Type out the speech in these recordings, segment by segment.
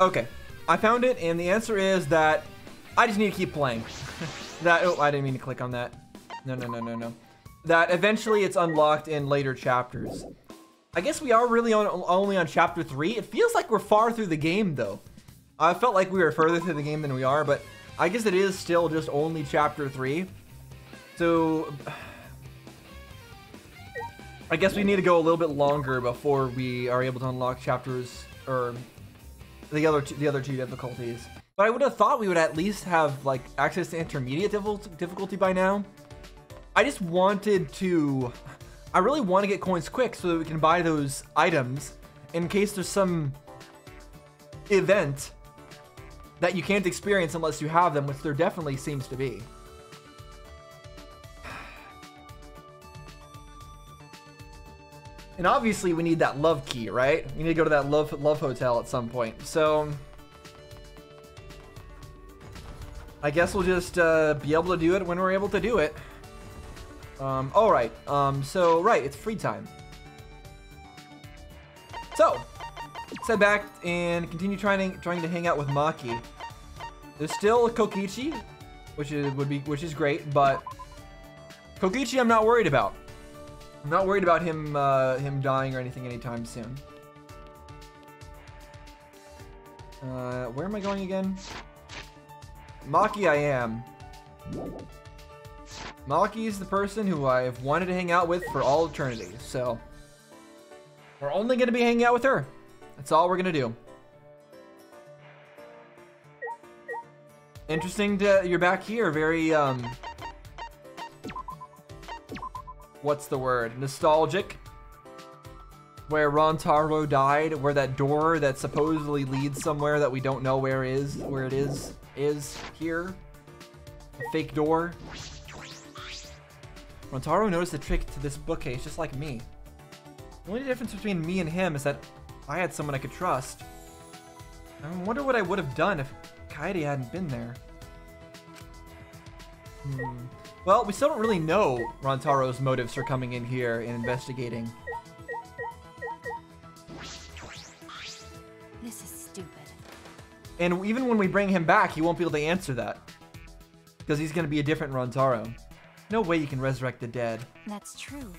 Okay, I found it, and the answer is that I just need to keep playing. that oh, I didn't mean to click on that. No, no, no, no, no. That eventually it's unlocked in later chapters. I guess we are really on, only on chapter three. It feels like we're far through the game though. I felt like we were further through the game than we are, but I guess it is still just only chapter three. So I guess we need to go a little bit longer before we are able to unlock chapters or the other two, the other two difficulties. But I would have thought we would at least have like access to intermediate difficulty by now. I just wanted to, I really want to get coins quick so that we can buy those items in case there's some event that you can't experience unless you have them, which there definitely seems to be. And obviously we need that love key, right? We need to go to that love love hotel at some point. So I guess we'll just uh, be able to do it when we're able to do it. Um, all right. Um, so right, it's free time. So head back and continue trying trying to hang out with Maki. There's still Kokichi, which is would be which is great, but Kokichi I'm not worried about. I'm not worried about him uh, him dying or anything anytime soon. Uh, where am I going again? Maki I am. Maki is the person who I've wanted to hang out with for all eternity, so we're only going to be hanging out with her. That's all we're going to do. Interesting to, you're back here, very, um, what's the word? Nostalgic. Where Rantaro died, where that door that supposedly leads somewhere that we don't know where is, where it is, is here. A fake door. Rantaro noticed the trick to this bookcase just like me. The only difference between me and him is that I had someone I could trust. I wonder what I would have done if Kaede hadn't been there. Hmm. Well, we still don't really know Rantaro's motives for coming in here and investigating. This is stupid. And even when we bring him back, he won't be able to answer that. Because he's going to be a different Rantaro. No way you can resurrect the dead. That's true.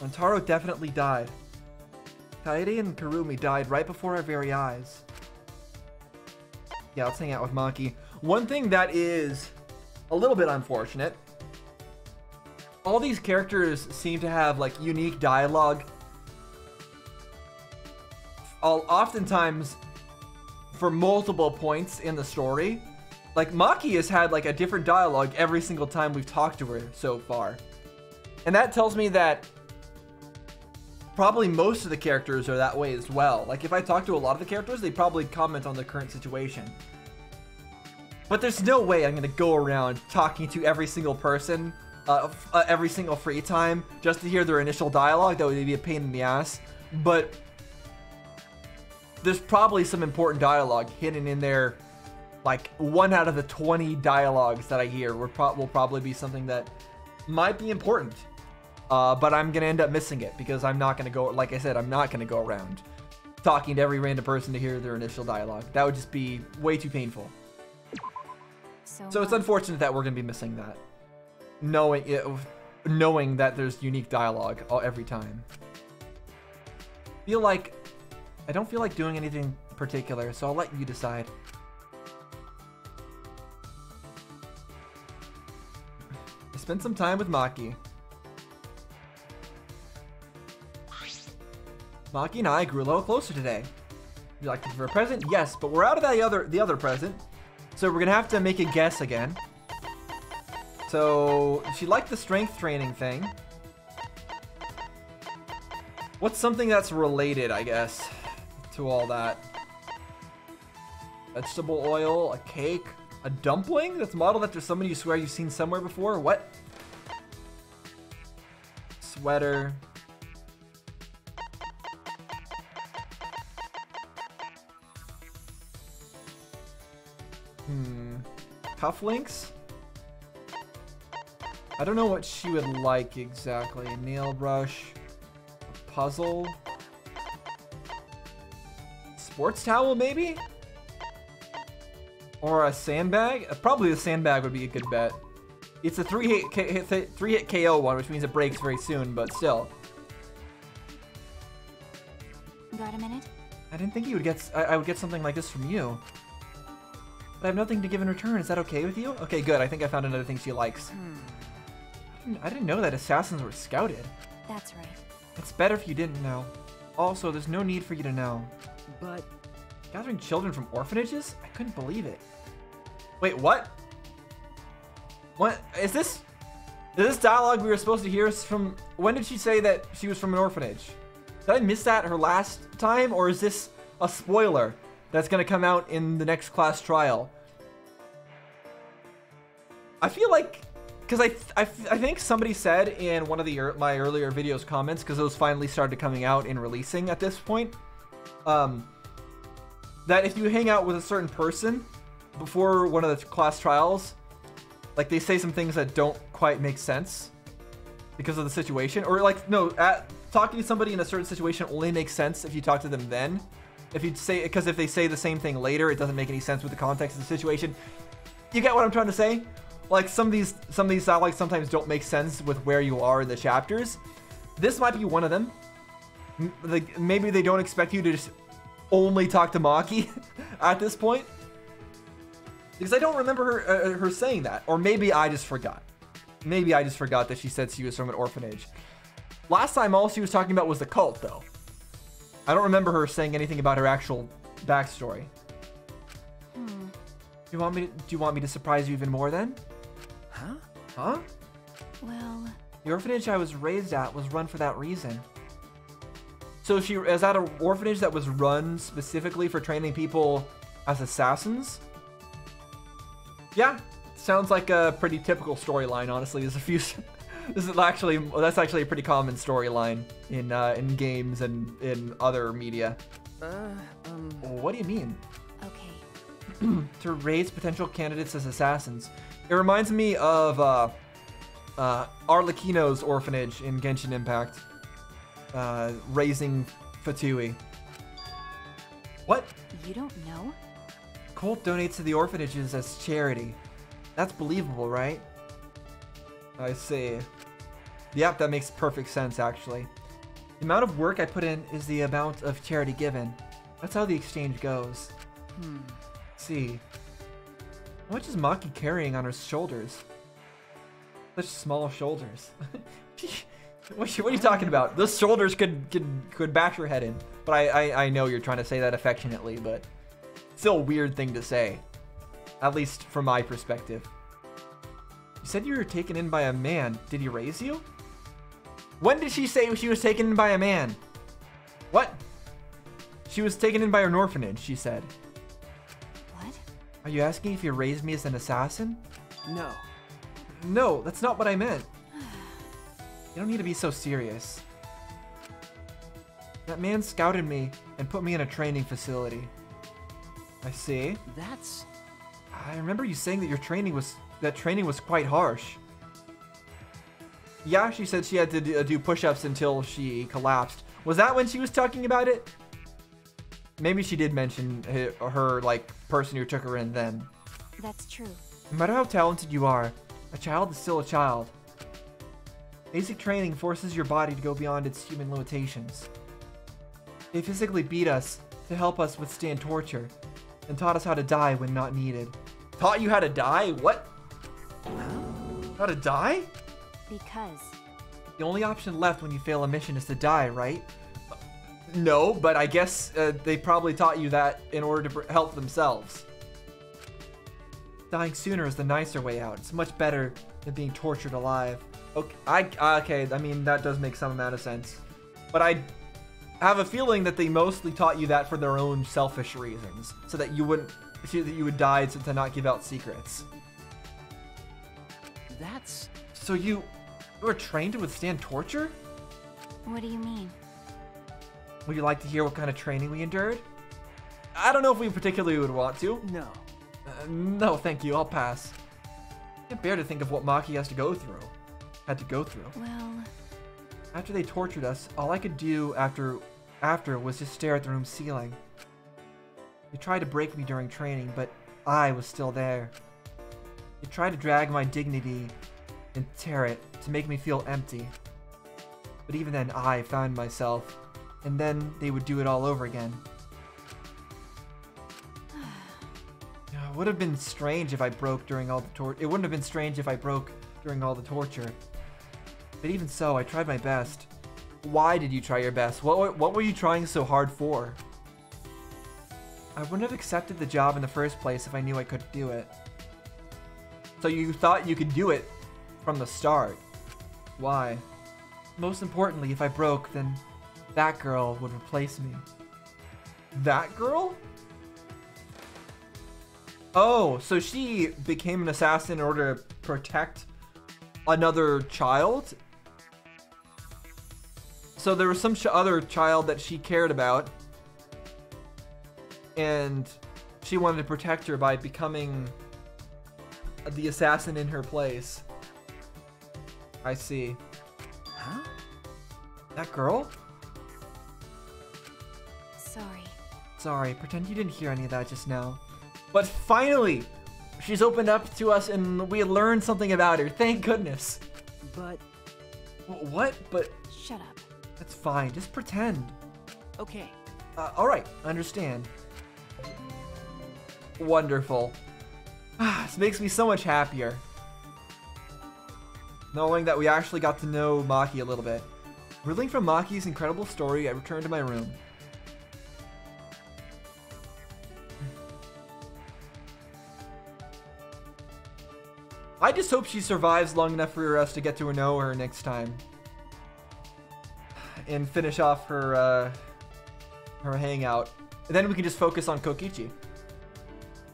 Rontaro definitely died. Kaede and Kirumi died right before our very eyes. Yeah, let's hang out with Maki. One thing that is a little bit unfortunate. All these characters seem to have like unique dialogue. All oftentimes for multiple points in the story. Like Maki has had like a different dialogue every single time we've talked to her so far. And that tells me that probably most of the characters are that way as well. Like if I talk to a lot of the characters, they probably comment on the current situation. But there's no way I'm gonna go around talking to every single person uh, uh, every single free time just to hear their initial dialogue. That would be a pain in the ass. But there's probably some important dialogue hidden in there. Like one out of the 20 dialogues that I hear will, pro will probably be something that might be important. Uh, but I'm gonna end up missing it because I'm not gonna go. Like I said, I'm not gonna go around talking to every random person to hear their initial dialogue. That would just be way too painful. So, so it's unfortunate that we're gonna be missing that, knowing it, knowing that there's unique dialogue all, every time. Feel like I don't feel like doing anything particular, so I'll let you decide. I spent some time with Maki. Maki and I grew a little closer today. Would you like to give her a present? Yes, but we're out of that other the other present. So we're gonna have to make a guess again. So she liked the strength training thing. What's something that's related, I guess, to all that? Vegetable oil, a cake, a dumpling that's modeled after somebody you swear you've seen somewhere before? What? Sweater. Cufflinks? I don't know what she would like exactly. Nail brush. A puzzle. sports towel, maybe? Or a sandbag? Uh, Probably the sandbag would be a good bet. It's a three hit, K- three hit KO one, which means it breaks very soon, but still. Got a minute? I didn't think you would get. I would get something like this from you. But I have nothing to give in return. Is that okay with you? Okay, good. I think I found another thing she likes. Hmm. I didn't, I didn't know that assassins were scouted. That's right. It's better if you didn't know. Also, there's no need for you to know. But Gathering children from orphanages? I couldn't believe it. Wait, what? What is this? Is this dialogue we were supposed to hear from? When did she say that she was from an orphanage? Did I miss that her last time, or is this a spoiler that's gonna come out in the next class trial? I feel like, because I, I, I think somebody said in one of the ear- my earlier videos comments, because those finally started coming out and releasing at this point, um, that if you hang out with a certain person before one of the class trials, like they say some things that don't quite make sense because of the situation, or like no, at, talking to somebody in a certain situation only makes sense if you talk to them then. If you say because if they say the same thing later, it doesn't make any sense with the context of the situation. You get what I'm trying to say? Like some of these some of these dialogues sometimes don't make sense with where you are in the chapters. This might be one of them. Like maybe they don't expect you to just only talk to Maki at this point. Because I don't remember her uh, her saying that, or maybe I just forgot. Maybe I just forgot that she said she was from an orphanage. Last time, all she was talking about was the cult, though. I don't remember her saying anything about her actual backstory. Hmm. Do you want me? To, do you want me to surprise you even more then? huh? Huh? Well, The orphanage I was raised at was run for that reason. So she is that an orphanage that was run specifically for training people as assassins? Yeah, sounds like a pretty typical storyline. Honestly, there's a few. this is actually that's actually a pretty common storyline in uh, in games and in other media. Uh, um, What do you mean? okay. to raise potential candidates as assassins. It reminds me of uh, uh, Arlecchino's orphanage in Genshin Impact, uh, raising Fatui. What? You don't know? Colt donates to the orphanages as charity. That's believable, right? I see. Yep, that makes perfect sense, actually. The amount of work I put in is the amount of charity given. That's how the exchange goes. hmm. see. How much is Maki carrying on her shoulders? Such small shoulders. what, what are you talking about? Those shoulders could could could bash your head in. But I, I I know you're trying to say that affectionately, but still a weird thing to say. At least from my perspective. You said you were taken in by a man. Did he raise you? When did she say she was taken in by a man? What? She was taken in by an orphanage, she said. What? Are you asking if you raised me as an assassin? No. No, that's not what I meant. You don't need to be so serious. That man scouted me and put me in a training facility. I see. That's I remember you saying that your training was that training was quite harsh. Yeah, she said she had to do, uh, push-ups until she collapsed. Was that when she was talking about it? Maybe she did mention her, her like person who took her in then. That's true. No matter how talented you are, a child is still a child. Basic training forces your body to go beyond its human limitations. They physically beat us to help us withstand torture, and taught us how to die when not needed. Taught you how to die? What? How to die? Because The only option left when you fail a mission is to die, right? No, but I guess uh, they probably taught you that in order to help themselves. Dying sooner is the nicer way out. It's much better than being tortured alive. Okay, I okay. I mean that does make some amount of sense, but I have a feeling that they mostly taught you that for their own selfish reasons, so that you wouldn't, so that you would die to, to not give out secrets. That's So you, you were trained to withstand torture? what do you mean? Would you like to hear what kind of training we endured? I don't know if we particularly would want to. no. Uh, no, thank you. I'll pass. I can't bear to think of what Maki has to go through. Had to go through. Well, After they tortured us, all I could do after after was just stare at the room's ceiling. They tried to break me during training, but I was still there. You tried to drag my dignity and tear it to make me feel empty. But even then, I found myself, and then they would do it all over again. It would have been strange if I broke during all the tor- It wouldn't have been strange if I broke during all the torture. But even so, I tried my best. Why did you try your best? What, what were you trying so hard for? I wouldn't have accepted the job in the first place if I knew I couldn't do it. So you thought you could do it from the start. Why? Most importantly, if I broke, then that girl would replace me. That girl? Oh, so she became an assassin in order to protect another child? So there was some other child that she cared about, and she wanted to protect her by becoming the assassin in her place. I see. Huh? That girl? Sorry. Sorry, pretend you didn't hear any of that just now. But finally, she's opened up to us and we learned something about her. Thank goodness. But What? But Shut up. that's fine. Just pretend. okay. Uh, all right, understand. Wonderful. Ah, this makes me so much happier. Knowing that we actually got to know Maki a little bit. Reeling from Maki's incredible story, I returned to my room. I just hope she survives long enough for us to get to know her next time. And finish off her, uh, her hangout. And then we can just focus on Kokichi.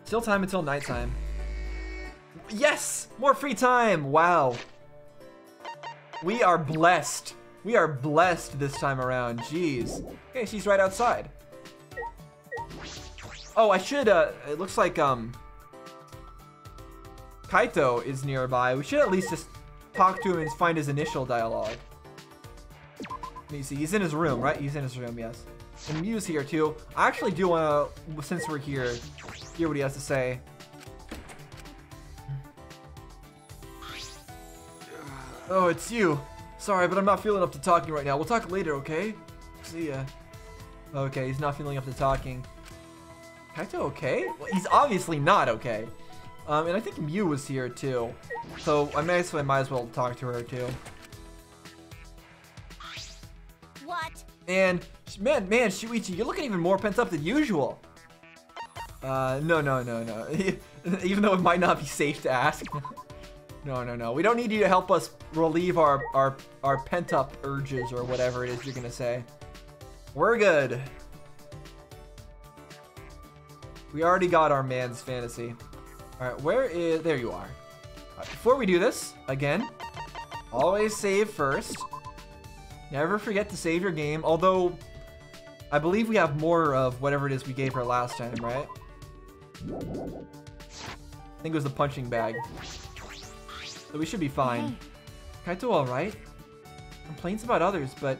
Still time until nighttime. Yes! More free time! Wow. We are blessed. We are blessed this time around. Jeez. Okay, she's right outside. Oh, I should, uh, it looks like, um, Kaito is nearby. We should at least just talk to him and find his initial dialogue. Let me see. He's in his room, right? He's in his room, yes. And Miu's here too. I actually do want to, since we're here, hear what he has to say. Oh, it's you. Sorry, but I'm not feeling up to talking right now. We'll talk later, okay? See ya. Okay, he's not feeling up to talking. Kaito okay? Well, he's obviously not okay. Um, and I think Miu was here too. So I might, so I might as well talk to her too. What? And man, man, Shuichi, you're looking even more pent up than usual. Uh, no, no, no, no. even though it might not be safe to ask. no, no, no. We don't need you to help us relieve our our our pent up urges or whatever it is you're gonna say. We're good. We already got our man's fantasy. All right, where is? There you are. Right, before we do this, again, always save first. Never forget to save your game, although I believe we have more of whatever it is we gave her last time, right? I think it was the punching bag. So we should be fine. Kaito alright? Complains about others, but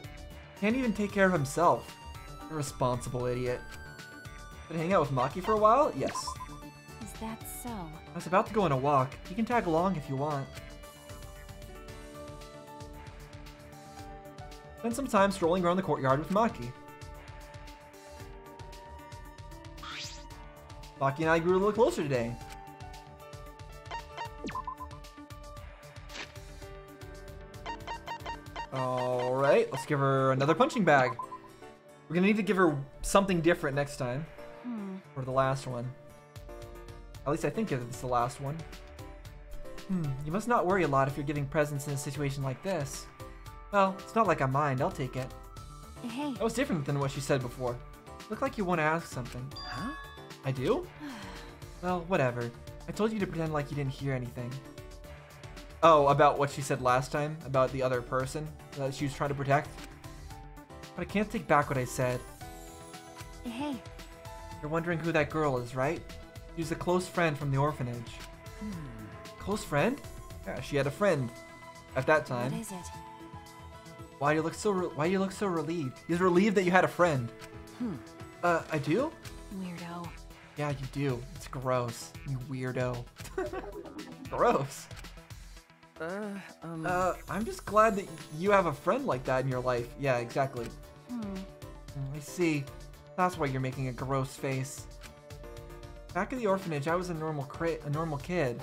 can't even take care of himself. Irresponsible idiot. Been hang out with Maki for a while? Yes. Is that so? I was about to go on a walk. You can tag along if you want. Spend some time strolling around the courtyard with Maki. Maki and I grew a little closer today. Alright, let's give her another punching bag. We're gonna need to give her something different next time. Hmm. Or the last one. At least I think it's the last one. Hmm, you must not worry a lot if you're giving presents in a situation like this. Well, it's not like I mind, I'll take it. Hey. That was different than what she said before. Look like you want to ask something. Huh? I do? Well, whatever. I told you to pretend like you didn't hear anything. Oh, about what she said last time? About the other person that she was trying to protect? But I can't take back what I said. Hey. You're wondering who that girl is, right? She's a close friend from the orphanage. Close friend? Yeah, she had a friend at that time. What is it? Why do you look so? Why do you look so relieved? He's relieved that you had a friend. Hmm. Uh, I do. Weirdo. Yeah, you do. It's gross. You weirdo. gross. Uh, um. Uh, I'm just glad that you have a friend like that in your life. Yeah, exactly. Hmm. Mm, I see. That's why you're making a gross face. Back in the orphanage, I was a normal cra- a normal kid.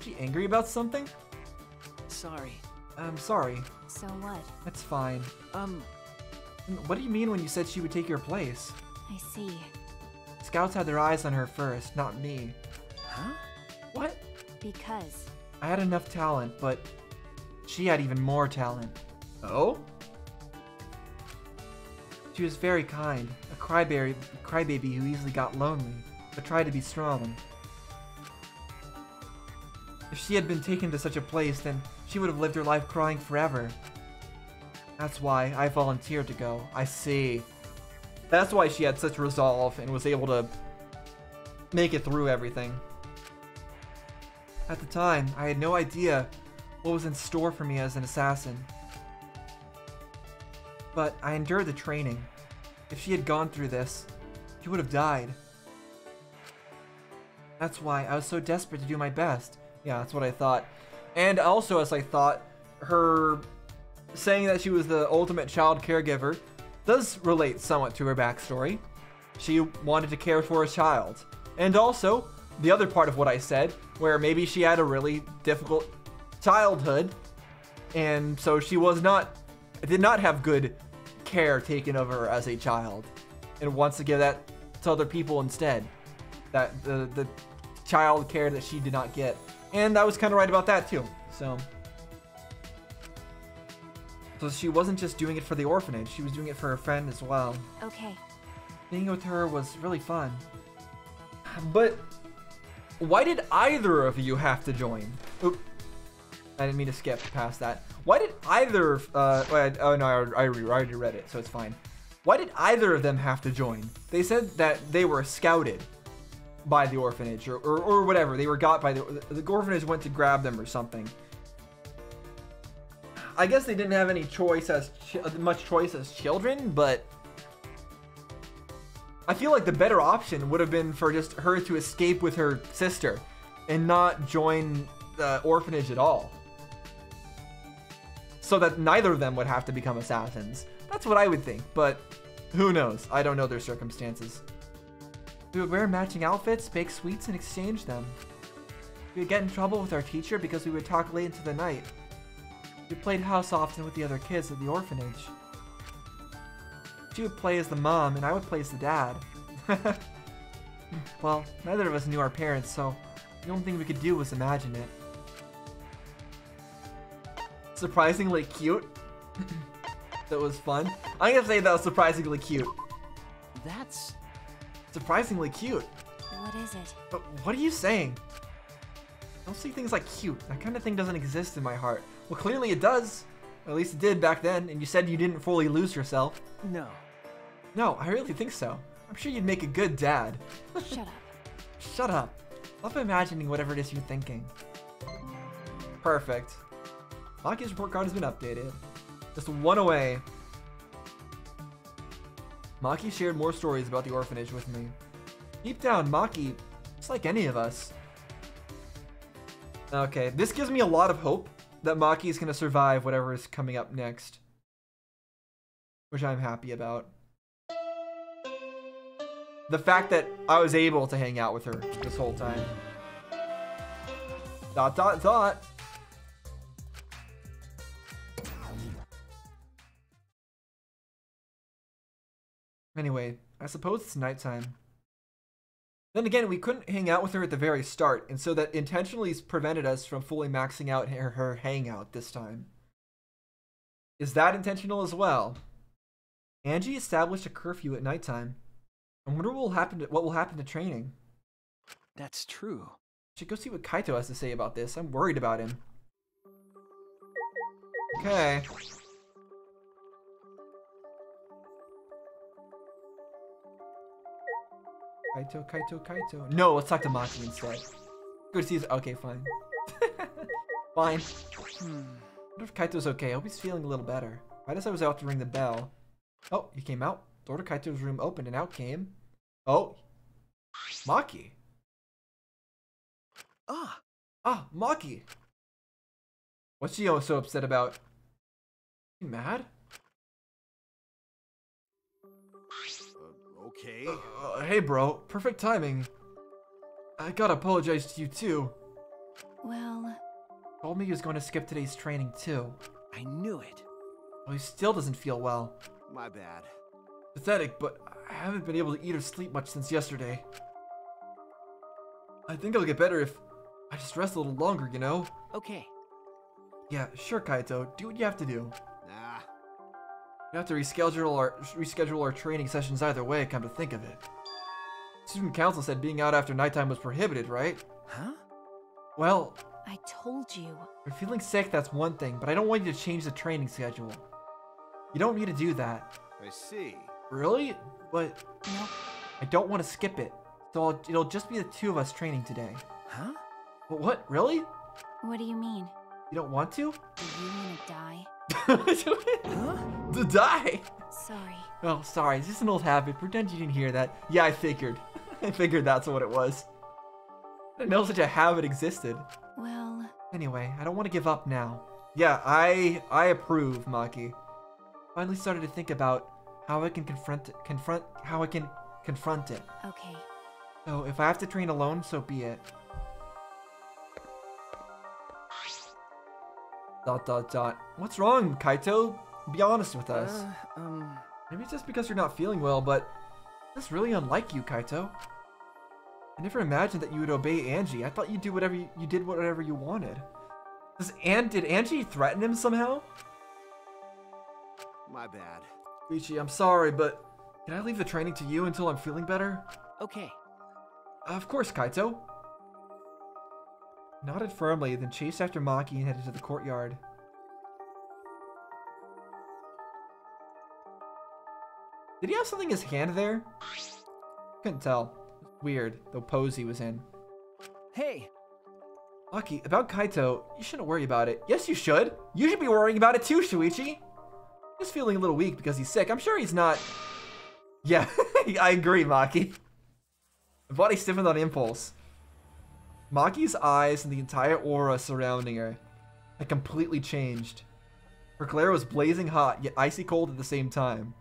She angry about something? sorry. I'm sorry. So what? That's fine. Um, What do you mean when you said she would take your place? I see. Scouts had their eyes on her first, not me. huh? What? Because. I had enough talent, but she had even more talent. Oh? She was very kind, a crybaby, crybaby who easily got lonely, but tried to be strong. If she had been taken to such a place, then she would have lived her life crying forever. That's why I volunteered to go. I see. That's why she had such resolve and was able to make it through everything. At the time, I had no idea what was in store for me as an assassin. But I endured the training. If she had gone through this, she would have died. That's why I was so desperate to do my best. Yeah, that's what I thought. And also, as I thought, her saying that she was the ultimate child caregiver does relate somewhat to her backstory. She wanted to care for a child. And also, the other part of what I said, where maybe she had a really difficult childhood, and so she was not, did not have good care taken of her as a child, and wants to give that to other people instead. That the the child care that she did not get, and I was kind of right about that too. So. So she wasn't just doing it for the orphanage, she was doing it for her friend as well. Okay. Being with her was really fun. But why did either of you have to join? Oop. I didn't mean to skip past that. Why did either? Uh, oh no, I, already read it, so it's fine. Why did either of them have to join? They said that they were scouted by the orphanage or, or, or whatever. They were got by the the orphanage went to grab them or something. I guess they didn't have any choice as much choice as children, but I feel like the better option would have been for just her to escape with her sister and not join the orphanage at all. So that neither of them would have to become assassins. That's what I would think, but who knows? I don't know their circumstances. We would wear matching outfits, bake sweets, and exchange them. We would get in trouble with our teacher because we would talk late into the night. We played house often with the other kids at the orphanage. She would play as the mom, and I would play as the dad. well, neither of us knew our parents, so the only thing we could do was imagine it. Surprisingly cute. that was fun. I'm gonna say that was surprisingly cute. That's. Surprisingly cute. What is it? But what are you saying? I don't see things like cute. That kind of thing doesn't exist in my heart. Well, clearly it does. At least it did back then, and you said you didn't fully lose yourself. No. No, I really think so. I'm sure you'd make a good dad. Shut up. Shut up. Love imagining whatever it is you're thinking. Perfect. Maki's report card has been updated. Just one away. Maki shared more stories about the orphanage with me. Deep down, Maki, just like any of us. Okay, this gives me a lot of hope that Maki is going to survive whatever is coming up next. Which I'm happy about. The fact that I was able to hang out with her this whole time. Dot dot dot. Anyway, I suppose it's nighttime. Then again, we couldn't hang out with her at the very start, and so that intentionally prevented us from fully maxing out her, her hangout this time. Is that intentional as well? Angie established a curfew at nighttime. I wonder what will happen to, what will happen to training. That's true. Should go see what Kaito has to say about this. I'm worried about him. Okay. Kaito, Kaito, Kaito. No, let's talk to Maki instead. Go see his. Okay, fine. fine. Hmm. wonder if Kaito's okay. I hope he's feeling a little better. Right as I was about to ring the bell. Oh, he came out. Door to Kaito's room opened and out came. Oh. Maki. Ah, Ah, Maki. What's she so upset about? You mad? uh, okay. Uh, hey, bro. Perfect timing. I gotta apologize to you too. Well, Told me he was going to skip today's training too. I knew it. Well, he still doesn't feel well. My bad. Pathetic, but I haven't been able to eat or sleep much since yesterday. I think I'll get better if I just rest a little longer, you know? Okay. Yeah, sure, Kaito. Do what you have to do. Nah. We have to reschedule our reschedule our training sessions either way. Come to think of it, student council said being out after nighttime was prohibited, right? Huh? Well... I told you. if you're feeling sick, that's one thing, but I don't want you to change the training schedule. You don't need to do that. I see. Really? But Nope. I don't want to skip it, so I'll, it'll just be the two of us training today. Huh? But what? Really? What do you mean? You don't want to? Do you want to die? Huh? to die? Sorry. Oh, sorry. It's just an old habit. Pretend you didn't hear that. Yeah, I figured. I figured that's what it was. I didn't know such a habit existed. Well, Anyway, I don't want to give up now. Yeah, I I approve, Maki. Finally started to think about how I can confront it, confront how I can confront it. okay. So if I have to train alone, so be it. Dot dot dot. What's wrong, Kaito? Be honest with us. Uh, um, Maybe it's just because you're not feeling well, but that's really unlike you, Kaito. I never imagined that you would obey Angie. I thought you'd do whatever you, you did whatever you wanted. Does An did Angie threaten him somehow? my bad. Richie, I'm sorry, but can I leave the training to you until I'm feeling better? Okay. Of course, Kaito. Nodded firmly, then chased after Maki and headed to the courtyard. Did he have something in his hand there? Couldn't tell. Weird, the pose he was in. Hey, Maki, about Kaito, you shouldn't worry about it. Yes, you should. You should be worrying about it too, Shuichi. Just feeling a little weak because he's sick. I'm sure he's not. Yeah, I agree, Maki. The body stiffened on impulse. Maki's eyes and the entire aura surrounding her had completely changed. Her glare was blazing hot, yet icy cold at the same time.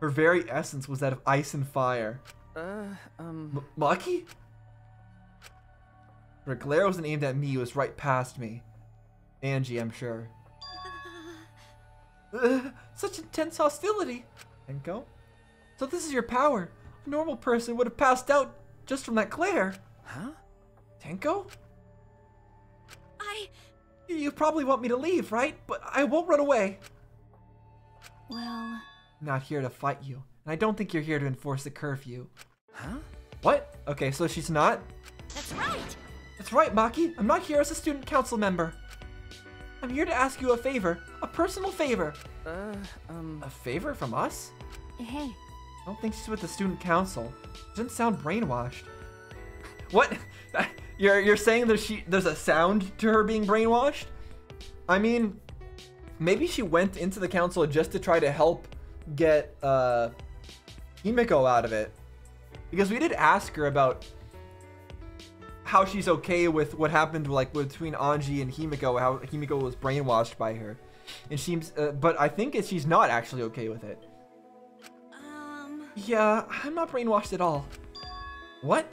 Her very essence was that of ice and fire. uh, um, M- Maki? Her glare wasn't aimed at me, it was right past me. Angie, I'm sure. Ugh, such intense hostility. Tenko? So this is your power. A normal person would have passed out just from that glare. huh? Tenko? I. You- You probably want me to leave, right? But I won't run away. Well, not here to fight you. And I don't think you're here to enforce the curfew. Huh? What? Okay, so she's not? that's right. That's right, Maki. I'm not here as a student council member. I'm here to ask you a favor, a personal favor. Uh, um, A favor from us? Hey, I don't think she's with the student council. Doesn't sound brainwashed. What? You're you're saying there's she there's a sound to her being brainwashed? I mean, maybe she went into the council just to try to help get uh Himiko out of it. Because we did ask her about how she's okay with what happened like between Angie and Himiko, how Himiko was brainwashed by her. And she's uh, but I think it, she's not actually okay with it. um. Yeah, I'm not brainwashed at all. What?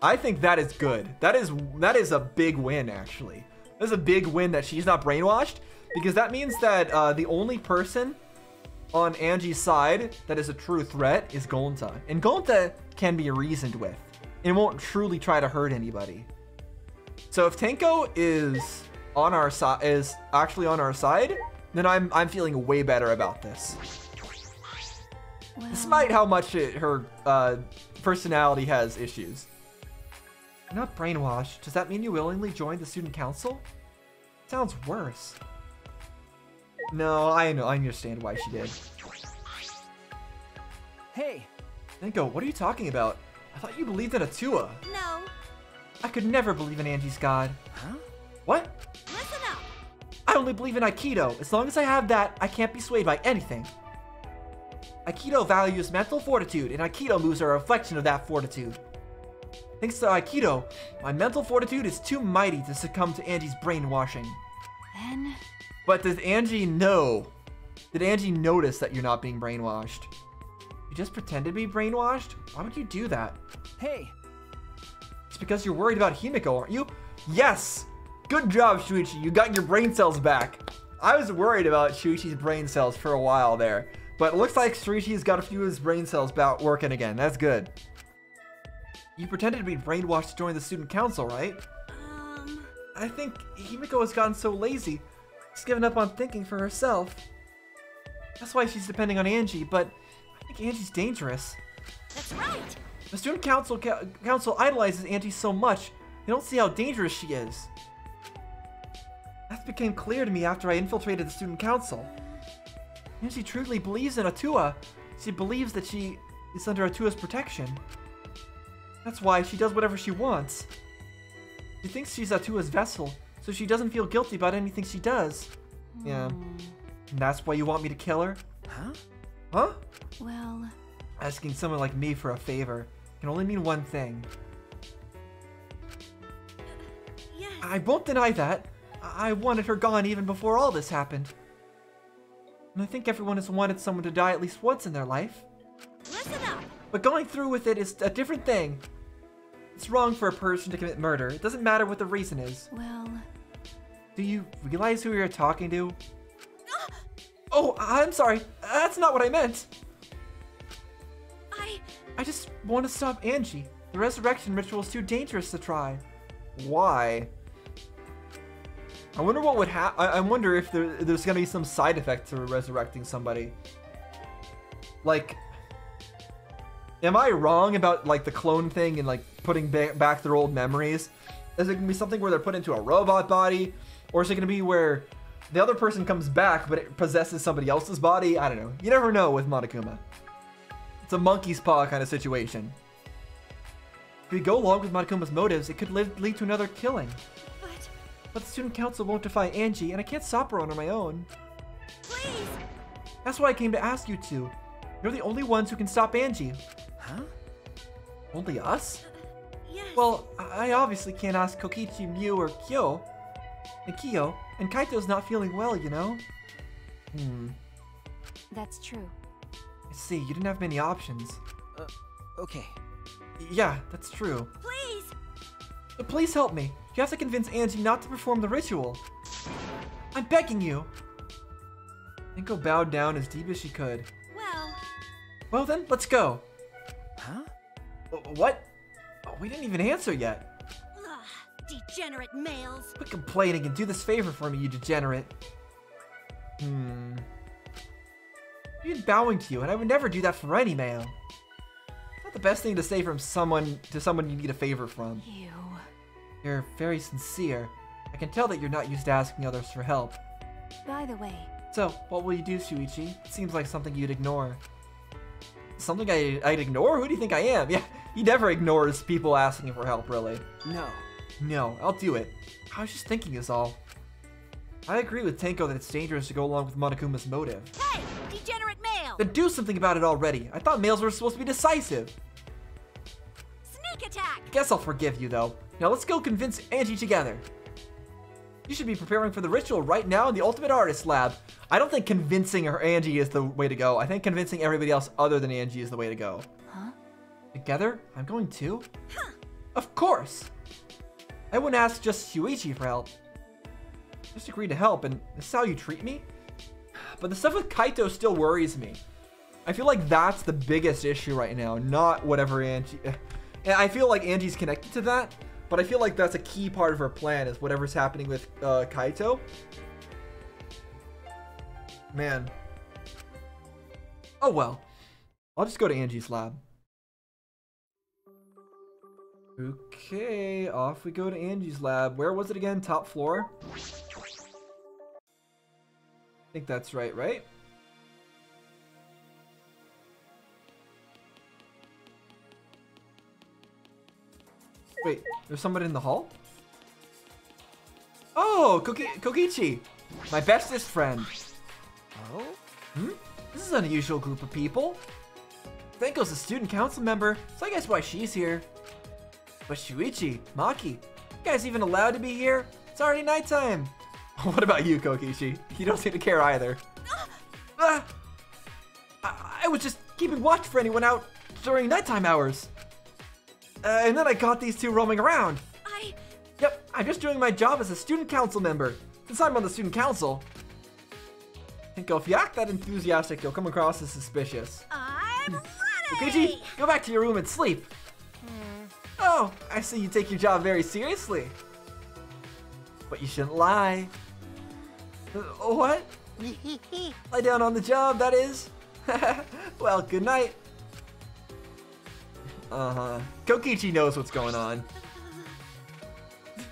I think that is good. That is that is a big win actually. That's a big win that she's not brainwashed because that means that uh, the only person on Angie's side that is a true threat is Gonta, and Gonta can be reasoned with and won't truly try to hurt anybody. So if Tenko is on our side, is actually on our side, then I'm I'm feeling way better about this. Well, Despite how much it, her uh, personality has issues. You're not brainwashed. Does that mean you willingly joined the student council? Sounds worse. No, I know. I understand why she did. hey, Ninko, what are you talking about? I thought you believed in Atua. No. I could never believe in Angie's god. huh? What? Listen up. I only believe in Aikido. As long as I have that, I can't be swayed by anything. Aikido values mental fortitude, and Aikido moves are a reflection of that fortitude. Thanks to Aikido, my mental fortitude is too mighty to succumb to Angie's brainwashing. Then, But does Angie know? Did Angie notice that you're not being brainwashed? You just pretend to be brainwashed? Why would you do that? Hey! It's because you're worried about Himiko, aren't you? Yes! Good job, Shuichi. You got your brain cells back. I was worried about Shuichi's brain cells for a while there. But it looks like Shuichi's got a few of his brain cells back working again. That's good. You pretended to be brainwashed to join the student council, right? um, I think Himiko has gotten so lazy, she's given up on thinking for herself. That's why she's depending on Angie, but I think Angie's dangerous. that's right. The student council ca- council idolizes Angie so much, they don't see how dangerous she is. That became clear to me after I infiltrated the student council. Angie truly believes in Atua. She believes that she is under Atua's protection. That's why she does whatever she wants. She thinks she's Atua's vessel, so she doesn't feel guilty about anything she does. Yeah. Hmm. And that's why you want me to kill her? Huh? Huh? Well, Asking someone like me for a favor can only mean one thing. yes. I won't deny that. I I wanted her gone even before all this happened. And I think everyone has wanted someone to die at least once in their life. Listen up. But going through with it is a different thing. It's wrong for a person to commit murder. It doesn't matter what the reason is. Well, Do you realize who you're talking to? Oh, I'm sorry. That's not what I meant. I. I just want to stop Angie. The resurrection ritual is too dangerous to try. Why? I wonder what would happen. I-, I wonder if there- there's gonna be some side effect to resurrecting somebody. Like, am I wrong about like the clone thing and like putting ba- back their old memories? Is it gonna be something where they're put into a robot body, or is it gonna be where the other person comes back but it possesses somebody else's body? I don't know. You never know with Monokuma. It's a monkey's paw kind of situation. If we go along with Monokuma's motives, it could lead, lead to another killing. But, But the student council won't defy Angie, and I can't stop her on my own. please. That's why I came to ask you two. You're the only ones who can stop Angie. Huh? Only us? Yes. Well, I I obviously can't ask Kokichi, Miu, or Kiyo. And Kiyo, and Kaito's not feeling well, you know? Hmm. that's true. I see, you didn't have many options. Okay. Yeah, that's true. Please. But please help me. You have to convince Angie not to perform the ritual. I'm begging you. Inko bowed down as deep as she could. Well, Well then, let's go. Huh? What? Oh, we didn't even answer yet. Ugh, degenerate males. Quit complaining and do this favor for me, you degenerate. Hmm. I've been bowing to you, and I would never do that for any male. Not the best thing to say from someone to someone you need a favor from. You. You're very sincere. I can tell that you're not used to asking others for help. By the way, So, what will you do, Shuichi? It seems like something you'd ignore. Something I, I'd ignore? Who do you think I am? Yeah, he never ignores people asking for help, really. No. No, I'll do it. I was just thinking is all. I agree with Tenko that it's dangerous to go along with Monokuma's motive. hey, degenerate male. Then do something about it already. I thought males were supposed to be decisive. Sneak attack. Guess I'll forgive you, though. Now let's go convince Angie together. You should be preparing for the ritual right now in the Ultimate Artist Lab. I don't think convincing her Angie is the way to go. I think convincing everybody else other than Angie is the way to go. Huh? Together? I'm going too? Of course! I wouldn't ask just Shuichi for help. Just agree to help, and this is how you treat me? But the stuff with Kaito still worries me. I feel like that's the biggest issue right now, not whatever Angie. And I feel like Angie's connected to that, but I feel like that's a key part of her plan is whatever's happening with uh, Kaito. Man. Oh well. I'll just go to Angie's lab. Okay, off we go to Angie's lab. Where was it again? Top floor? I think that's right, right? Wait, there's somebody in the hall? Oh, Koki- Kokichi! My bestest friend. Oh? Hmm? This is an unusual group of people. Tenko's a student council member, so I guess why she's here. But Shuichi, Maki, you guys even allowed to be here? It's already nighttime. what about you, Kokichi? You don't seem to care either. Ah! I, I was just keeping watch for anyone out during nighttime hours. Uh, and then I got these two roaming around. I. Yep, I'm just doing my job as a student council member. Since I'm on the student council. Think if you act that enthusiastic, you'll come across as suspicious. I'm Kokichi, ready! go back to your room and sleep. Oh, I see you take your job very seriously. But you shouldn't lie. Uh, what? Lie down on the job, that is. well, good night. Uh huh. Kokichi knows what's going on.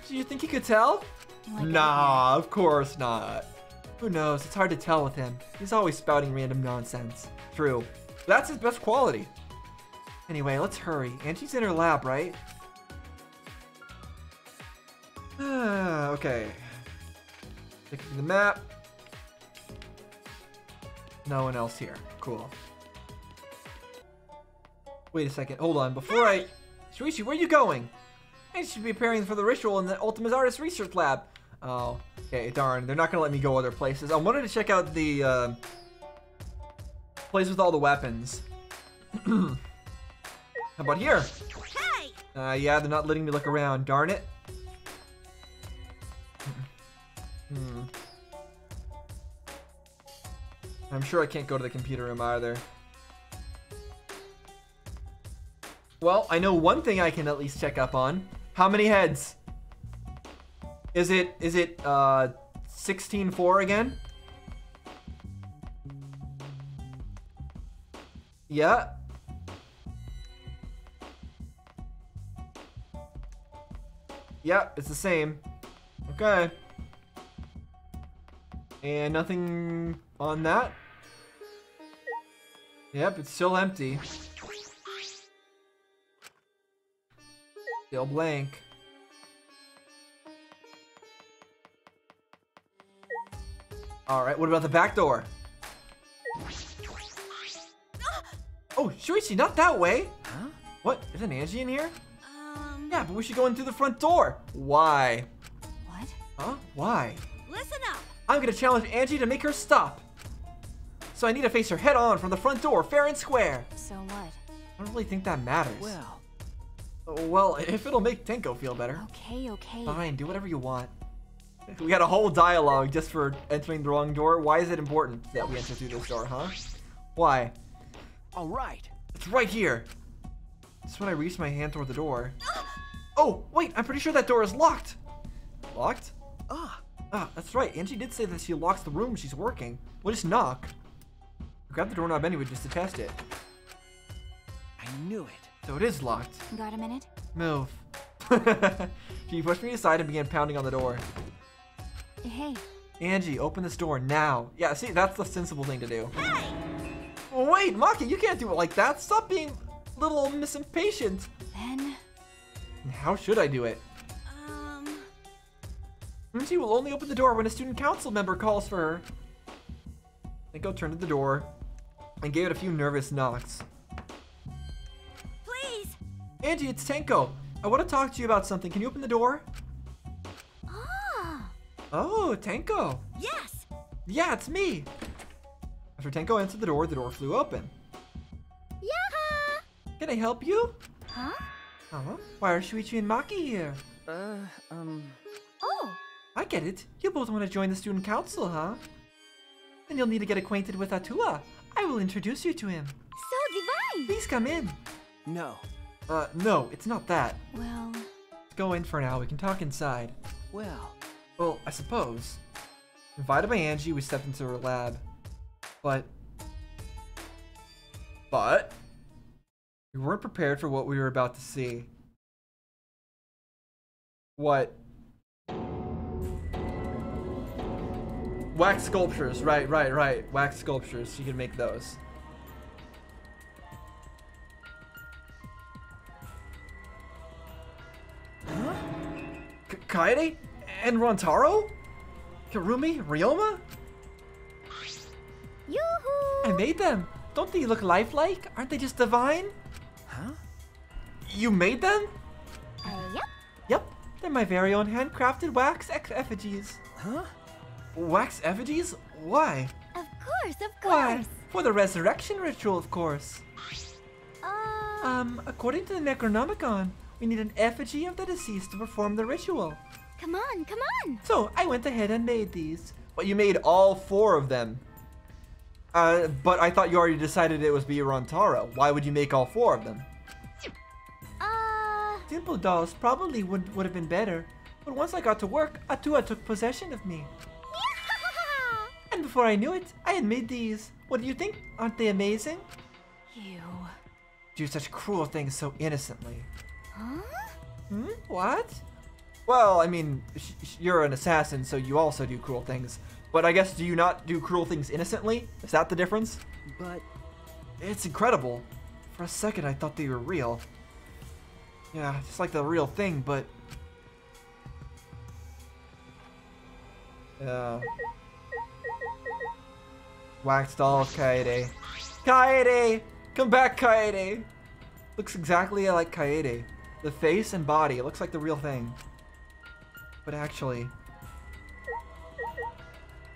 Do you think he could tell? Like nah, of course not. Who knows? It's hard to tell with him. He's always spouting random nonsense. True. That's his best quality. Anyway, let's hurry. Angie's in her lab, right? Okay. Checking the map. No one else here. Cool. Wait a second. Hold on. Before I... Shuichi, where are you going? I should be preparing for the ritual in the Ultimate Artist Research Lab. Oh, okay, darn. They're not going to let me go other places. I wanted to check out the uh, place with all the weapons. How about here? Hey! Uh, yeah, they're not letting me look around. Darn it. Hmm. I'm sure I can't go to the computer room either. Well, I know one thing I can at least check up on. How many heads? Is it is it uh 16-4 again? Yeah. Yep, it's the same. Okay. And nothing on that? Yep, it's still empty. Still blank. Alright, what about the back door? Oh, Shuichi, not that way! Huh? What? Isn't Angie in here? Yeah, but we should go in through the front door. Why? What? Huh? Why? Listen up! I'm gonna challenge Angie to make her stop. So I need to face her head on from the front door, fair and square. So what? I don't really think that matters. Well, well, if it'll make Tenko feel better. Okay, okay. Fine, do whatever you want. We got a whole dialogue just for entering the wrong door. Why is it important that we enter through this door, huh? Why? all right. It's right here. Just when I reach my hand toward the door. Oh, Oh, wait, I'm pretty sure that door is locked. Locked? Ah, Ah, that's right. Angie did say that she locks the room when she's working. We'll just knock. Grab the doorknob anyway just to test it. I knew it. So it is locked. Got a minute? Move. she pushed me aside and began pounding on the door. Hey. Angie, open this door now. Yeah, see, that's the sensible thing to do. Hey! Wait, Maki, you can't do it like that. Stop being a little misimpatient. Then. How should I do it? Um. She will only open the door when a student council member calls for her. Nico turned to the door and gave it a few nervous knocks. Please! Angie, it's Tenko. I want to talk to you about something. Can you open the door? Ah! Oh, Tenko. Yes! Yeah, it's me. After Tenko answered the door, the door flew open. Yaha! Can I help you? Huh? Huh? Why are Shuichi and Maki here? Uh, um, Oh! I get it. You both want to join the student council, huh? Then you'll need to get acquainted with Atua. I will introduce you to him. So divine! Please come in. no. Uh, no, it's not that. Well. Let's go in for now. We can talk inside. Well, Well, I suppose. Invited by Angie, we stepped into her lab. But. But. We weren't prepared for what we were about to see. What? Wax sculptures. Right, right, right. Wax sculptures. You can make those. K- Kaede? And Rantaro? Kirumi? Ryoma? Yoo-hoo! And made them. Don't they look lifelike? Aren't they just divine? Huh? You made them? Uh, yep. Yep, they're my very own handcrafted wax ex- effigies. Huh? Wax effigies? Why? Of course, of course. Why? course. For the resurrection ritual, of course. Uh, Um, according to the Necronomicon, we need an effigy of the deceased to perform the ritual. come on, come on. So I went ahead and made these. But you made all four of them. Uh, but I thought you already decided it was Birontaro. Why would you make all four of them? Simple dolls probably would would have been better. But once I got to work, Atua took possession of me. And before I knew it, I had made these. What do you think? Aren't they amazing? you. Do such cruel things so innocently. Huh? Hmm? What? Well, I mean, sh- sh- you're an assassin, so you also do cruel things. But I guess do you not do cruel things innocently? Is that the difference? But It's incredible. For a second, I thought they were real. Yeah, it's like the real thing, but. Uh, yeah. Wax doll of Kaede. Kaede! Come back, Kaede! Looks exactly like Kaede. The face and body, it looks like the real thing. But actually.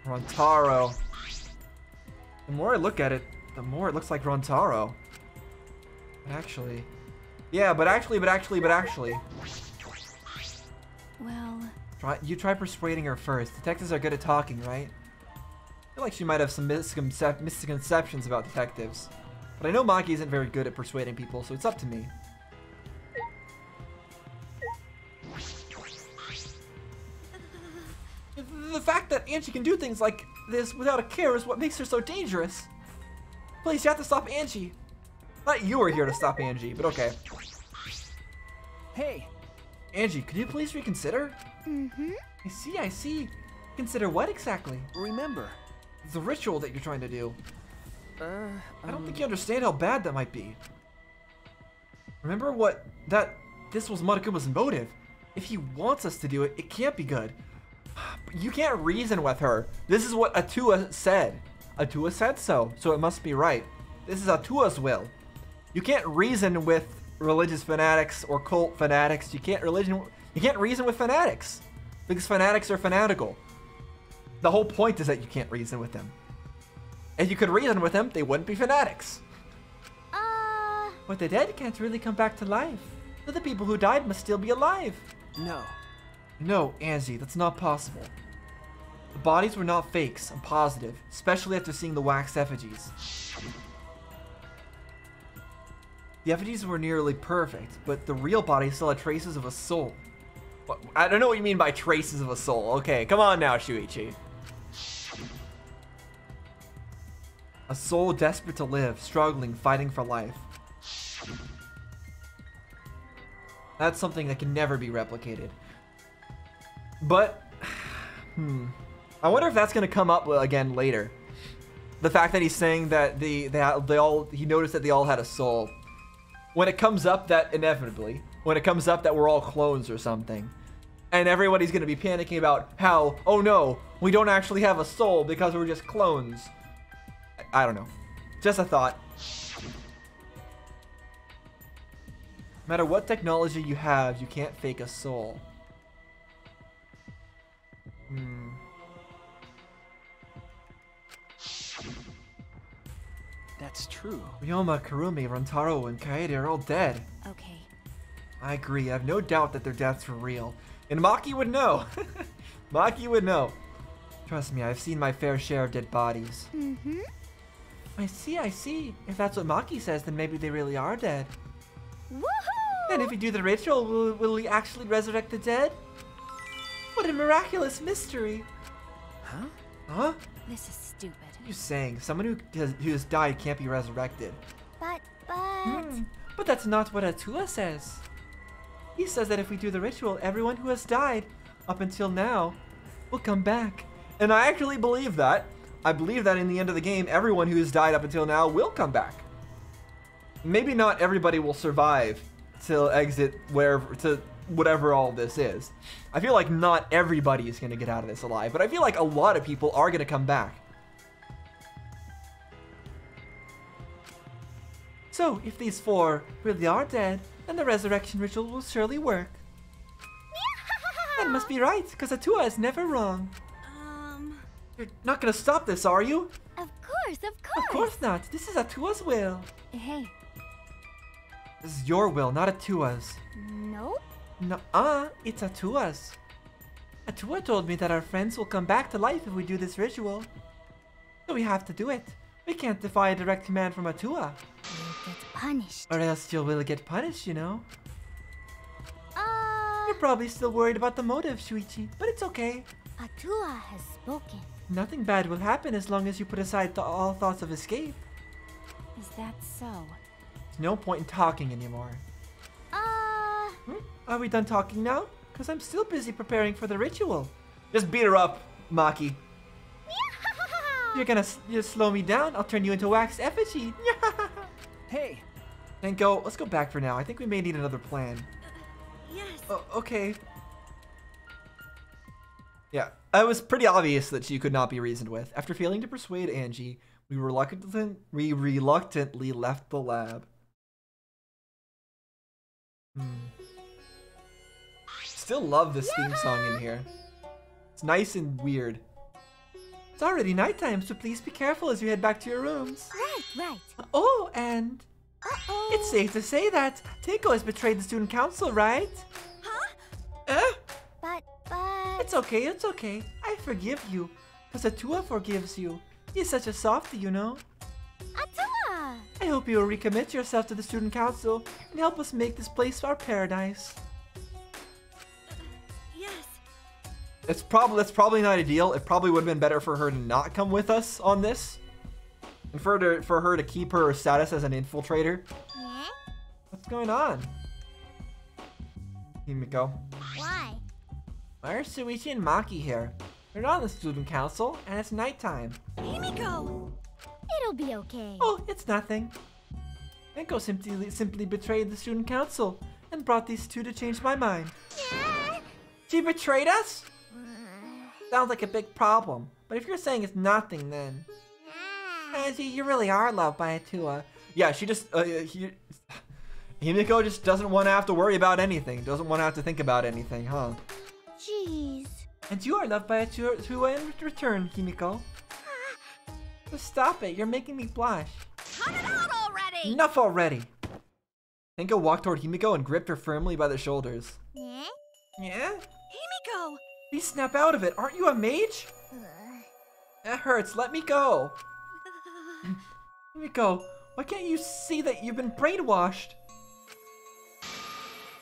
Rantaro. The more I look at it, the more it looks like Rantaro. But actually. Yeah, but actually, but actually, but actually. Well, Try, you try persuading her first. Detectives are good at talking, right? I feel like she might have some misconcep- misconceptions about detectives. But I know Maki isn't very good at persuading people, so it's up to me. The fact that Angie can do things like this without a care is what makes her so dangerous. Please, you have to stop Angie. Not you were here to stop Angie, but okay. hey, Angie, could you please reconsider? mm-hmm. I see, I see. Consider what exactly? remember. The ritual that you're trying to do. Uh, I don't um, think you understand how bad that might be. Remember what that this was Monokuma's motive. If he wants us to do it, it can't be good. But you can't reason with her. This is what Atua said. Atua said so, so it must be right. This is Atua's will. You can't reason with religious fanatics or cult fanatics. You can't religion you can't reason with fanatics. Because fanatics are fanatical. The whole point is that you can't reason with them. If you could reason with them, they wouldn't be fanatics. Uh, But the dead can't really come back to life. So the people who died must still be alive. no. No, Angie, that's not possible. The bodies were not fakes, I'm positive, especially after seeing the wax effigies. The effigies were nearly perfect, but the real body still had traces of a soul. What, I don't know what you mean by traces of a soul. Okay, come on now, Shuichi. A soul desperate to live, struggling, fighting for life. That's something that can never be replicated. But, hmm, I wonder if that's gonna come up again later. The fact that he's saying that the they all he noticed that they all had a soul. When it comes up that inevitably, when it comes up that we're all clones or something, and everybody's gonna be panicking about how oh no we don't actually have a soul because we're just clones. I, I don't know, just a thought. No matter what technology you have, you can't fake a soul. Hmm. That's true. Ryoma, Kirumi, Rantaro, and Kaede are all dead. okay. I agree. I have no doubt that their deaths were real. And Maki would know. Maki would know. Trust me, I've seen my fair share of dead bodies. Mm-hmm. I see, I see. If that's what Maki says, then maybe they really are dead. Woohoo! And if we do the ritual, will, will we actually resurrect the dead? What a miraculous mystery. Huh? Huh? This is stupid. What are you saying? Someone who has, who has died can't be resurrected. But, but... Hmm, But that's not what Atua says. He says that if we do the ritual, everyone who has died up until now will come back. And I actually believe that. I believe that in the end of the game, everyone who has died up until now will come back. Maybe not everybody will survive till exit wherever to whatever all this is. I feel like not everybody is going to get out of this alive, but I feel like a lot of people are going to come back. So, if these four really are dead, then the resurrection ritual will surely work. That must be right, because Atua is never wrong. Um, You're not gonna stop this, are you? of course, of course. Of course not. This is Atua's will. Hey, This is your will, not Atua's. nope. Nuh-uh, it's Atua's. Atua told me that our friends will come back to life if we do this ritual. So we have to do it. We can't defy a direct command from Atua. You get punished. Or else you will really get punished, you know. Uh, You're probably still worried about the motive, Shuichi, but it's okay. Atua has spoken. Nothing bad will happen as long as you put aside th- all thoughts of escape. Is that so? There's no point in talking anymore. Uh, Hmm? Are we done talking now? Because I'm still busy preparing for the ritual. Just beat her up, Maki. You're gonna s- you slow me down, I'll turn you into wax effigy. Hey, and go, let's go back for now. I think we may need another plan. yes. Oh, okay. Yeah, it was pretty obvious that she could not be reasoned with. After failing to persuade Angie, we reluctantly, we reluctantly left the lab. Hmm. Still love this theme song in here. It's nice and weird. It's already nighttime, so please be careful as you head back to your rooms. Right, right. Oh, and Uh-oh. it's safe to say that Tenko has betrayed the student council, right? Huh? Eh? But, but... It's okay, it's okay. I forgive you. Because Atua forgives you. He's such a softie, you know. Atua! I hope you will recommit yourself to the student council and help us make this place our paradise. Yes. It's probably that's probably not ideal. It probably would have been better for her to not come with us on this, and for her to, for her to keep her status as an infiltrator. Yeah? What's going on? Himiko. Why? Why are Shuichi and Maki here? They're not on the student council, and it's nighttime. Himiko! It'll be okay. Oh, it's nothing. Tenko simply simply betrayed the student council and brought these two to change my mind. Yeah. She betrayed us? Uh. Sounds like a big problem. But if you're saying it's nothing, then Angie, you really are loved by Atua. Yeah, she just uh, he, Himiko just doesn't want to have to worry about anything. Doesn't want to have to think about anything, huh? Jeez. And you are loved by Atua Atua in return, Himiko. So stop it. You're making me blush. Cut it out already! Enough already. Tenko walked toward Himiko and gripped her firmly by the shoulders. Yeah? Yeah? Himiko! Please snap out of it. Aren't you a mage? That hurts. Let me go. Himiko, why can't you see that you've been brainwashed?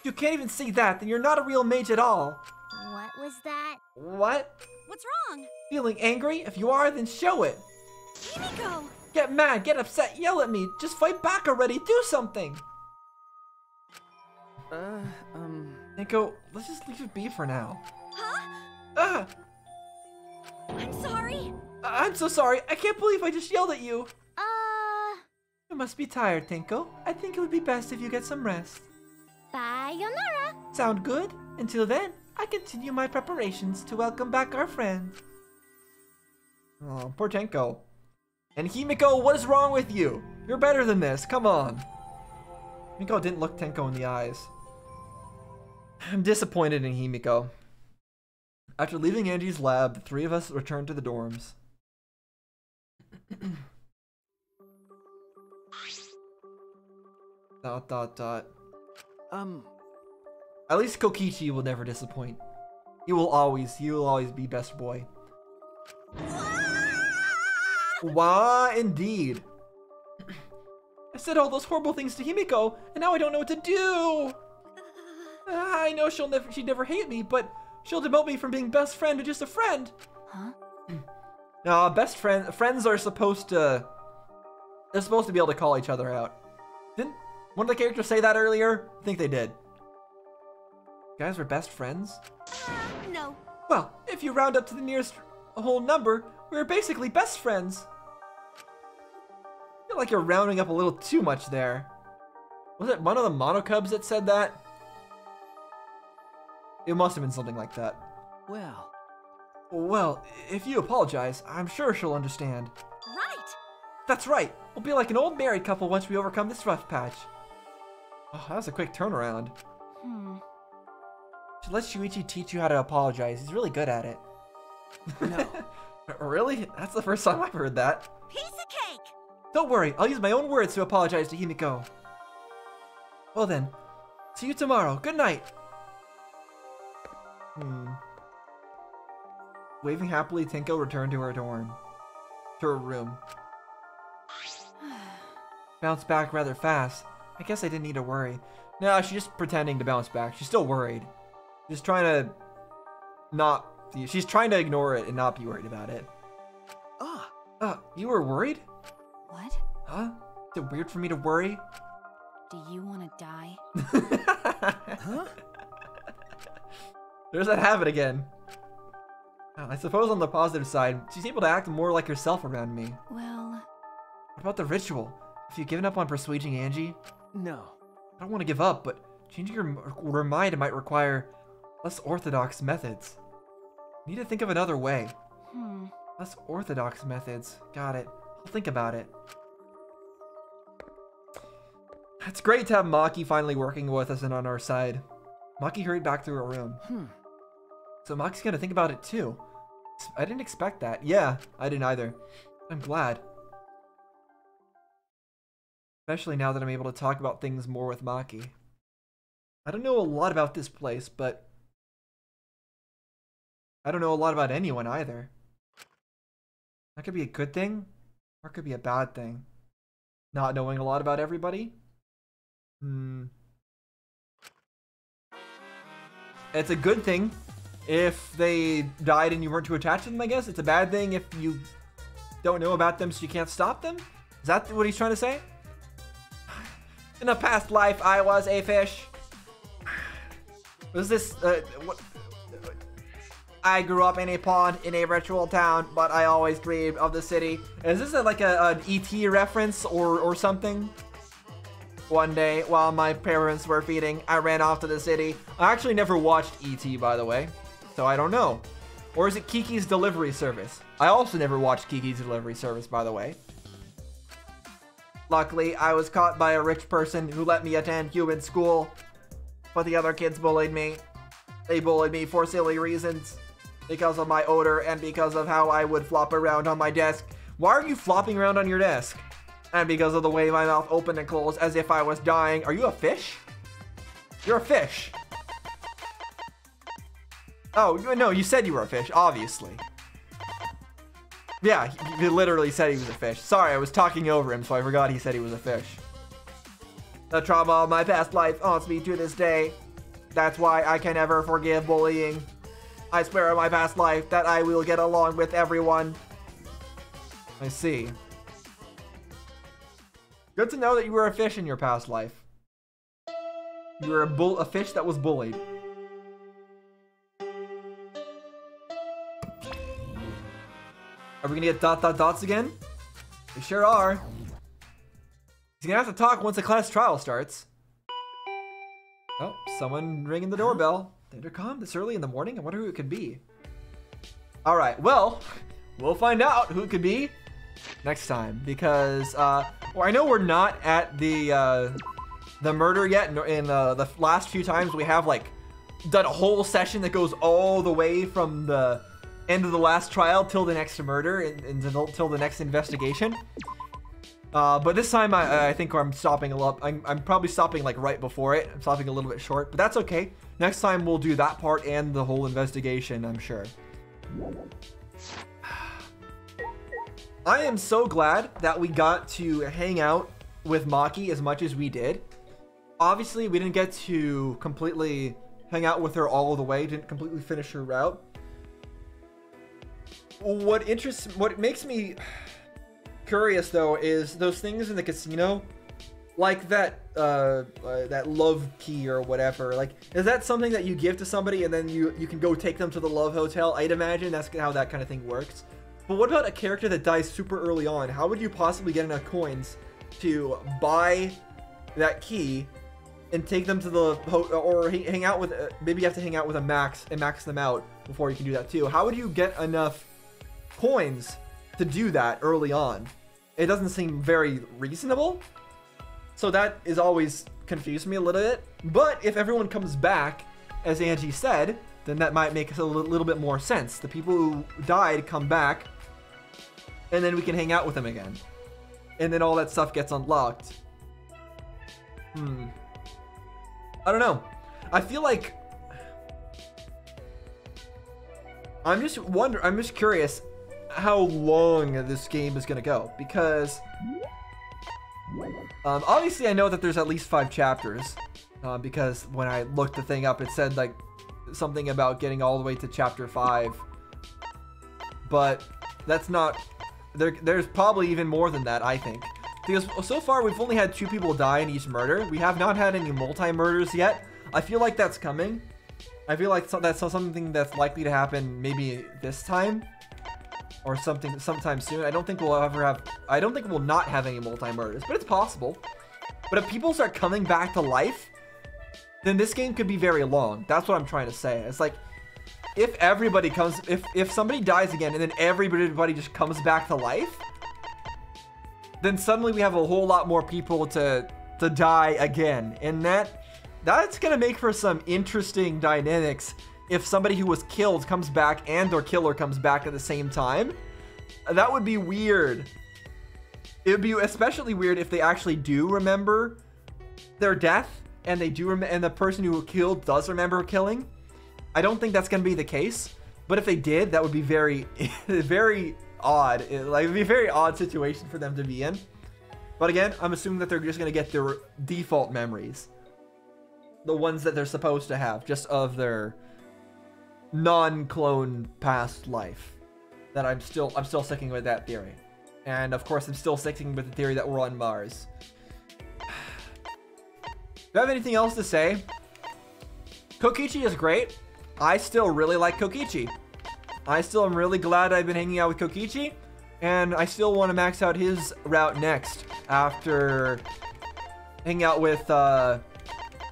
You can't even see that, then you're not a real mage at all. What was that? What? What's wrong? Feeling angry? If you are, then show it. Himiko! Get mad, get upset, yell at me. Just fight back already. Do something. uh, um, Tenko, let's just leave it be for now. Huh? Ah! I'm sorry. I'm so sorry. I can't believe I just yelled at you. Uh, You must be tired, Tenko. I think it would be best if you get some rest. Bye, sayonara. Sound good? Until then, I continue my preparations to welcome back our friend. Oh, poor Tenko. And Himiko, what is wrong with you? You're better than this. Come on. Himiko didn't look Tenko in the eyes. I'm disappointed in Himiko. After leaving Angie's lab, the three of us returned to the dorms. dot dot dot. um, At least Kokichi will never disappoint. He will always, he will always be best boy. Why, indeed. I said all those horrible things to Himiko, and now I don't know what to do. Ah, I know she'll never, she'd never hate me, but she'll demote me from being best friend to just a friend. Huh? No, best friend, friends are supposed to, they're supposed to be able to call each other out. Didn't one of the characters say that earlier? I think they did. You guys were best friends? Uh, no. Well, if you round up to the nearest whole number, we're basically best friends. I feel like you're rounding up a little too much there. Was it one of the Monokubs that said that? It must have been something like that. well, Well, if you apologize, I'm sure she'll understand. Right. That's right. We'll be like an old married couple once we overcome this rough patch. Oh, that was a quick turnaround. Hmm. Should let Shuichi teach you how to apologize. He's really good at it. No. really? That's the first time I've heard that. Piece of cake! Don't worry, I'll use my own words to apologize to Himiko. Well then, see you tomorrow. Good night. Hmm. Waving happily, Tenko returned to her dorm. To her room. Bounced back rather fast. I guess I didn't need to worry. No, she's just pretending to bounce back. She's still worried. Just trying to not. She's trying to ignore it and not be worried about it. Ah, Uh, you were worried? What? Huh? Is it weird for me to worry? Do you want to die? huh? There's that habit again. Oh, I suppose on the positive side, she's able to act more like herself around me. Well, What about the ritual? Have you given up on persuading Angie? No. I don't want to give up, but changing your, your mind might require less orthodox methods. Need to think of another way. hmm. Less orthodox methods. Got it. I'll think about it. It's great to have Maki finally working with us and on our side. Maki hurried back to her room. Hmm. So Maki's gonna think about it too. I didn't expect that. Yeah, I didn't either. I'm glad. Especially now that I'm able to talk about things more with Maki. I don't know a lot about this place, but I don't know a lot about anyone either. That could be a good thing, or it could be a bad thing. Not knowing a lot about everybody? Hmm. It's a good thing if they died and you weren't too attached to them, I guess. It's a bad thing if you don't know about them so you can't stop them. Is that what he's trying to say? In a past life, I was a fish. Was this, uh, what? I grew up in a pond in a virtual town, but I always dreamed of the city. Is this a, like a, an ET reference or, or something? One day, while my parents were feeding, I ran off to the city. I actually never watched ET, by the way, so I don't know. Or is it Kiki's Delivery Service? I also never watched Kiki's Delivery Service, by the way. Luckily, I was caught by a rich person who let me attend human school, but the other kids bullied me. They bullied me for silly reasons. Because of my odor and because of how I would flop around on my desk. Why are you flopping around on your desk? And because of the way my mouth opened and closed as if I was dying. Are you a fish? You're a fish. Oh, no, you said you were a fish, obviously. Yeah, he, literally said he was a fish. Sorry, I was talking over him, so I forgot he said he was a fish. The trauma of my past life haunts me to this day. That's why I can never forgive bullying. I swear on my past life that I will get along with everyone. I see. Good to know that you were a fish in your past life. You were a bull, a fish that was bullied. Are we gonna get dot dot dots again? We sure are. He's gonna have to talk once the class trial starts. Oh, someone ringing the doorbell. Intercom this early in the morning? I wonder who it could be. Alright, well, we'll find out who it could be next time because uh well, I know we're not at the uh the murder yet in, in uh, the last few times we have like done a whole session that goes all the way from the end of the last trial till the next murder and, and till the next investigation uh, but this time I, I think I'm stopping a lot. I'm, I'm probably stopping like right before it. I'm stopping a little bit short, but that's okay. Next time we'll do that part and the whole investigation, I'm sure. I am so glad that we got to hang out with Maki as much as we did. Obviously, we didn't get to completely hang out with her all the way, didn't completely finish her route. What interests, what makes me curious though is those things in the casino, like that uh, uh, that love key or whatever. Like, is that something that you give to somebody and then you you can go take them to the love hotel? I'd imagine that's how that kind of thing works. But what about a character that dies super early on? How would you possibly get enough coins to buy that key and take them to the or hang hang out with? Uh, maybe you have to hang out with a max and max them out before you can do that too. How would you get enough coins to do that early on? it doesn't seem very reasonable. So that is always confused me a little bit. But if everyone comes back, as Angie said, then that might make a little bit more sense. The people who died come back, and then we can hang out with them again. And then all that stuff gets unlocked. Hmm. I don't know. I feel like I'm just wonder. I'm just curious how long this game is gonna go because um, obviously I know that there's at least five chapters uh, because when I looked the thing up, it said like something about getting all the way to chapter five, but that's not. There, there's probably even more than that. I think because so far we've only had two people die in each murder. We have not had any multi murders yet. I feel like that's coming. I feel like that's something that's likely to happen maybe this time or something sometime soon. I don't think we'll ever have. I don't think we'll not have any multi murders, but it's possible. But if people start coming back to life, then this game could be very long. That's what I'm trying to say. It's like if everybody comes, if if somebody dies again and then everybody just comes back to life, then suddenly we have a whole lot more people to to die again, and that that's gonna make for some interesting dynamics if somebody who was killed comes back and their killer comes back at the same time. That would be weird. It would be especially weird if they actually do remember their death and they do rem- and the person who killed does remember killing. I don't think that's gonna be the case, but if they did, that would be very, very odd. It, like it'd be a very odd situation for them to be in. But again, I'm assuming that they're just gonna get their default memories, the ones that they're supposed to have, just of their non-clone past life. That I'm still, I'm still sticking with that theory, and of course, I'm still sticking with the theory that we're on Mars. Do you have anything else to say? Kokichi is great. I still really like Kokichi. I still am really glad I've been hanging out with Kokichi, and I still want to max out his route next after hanging out with uh,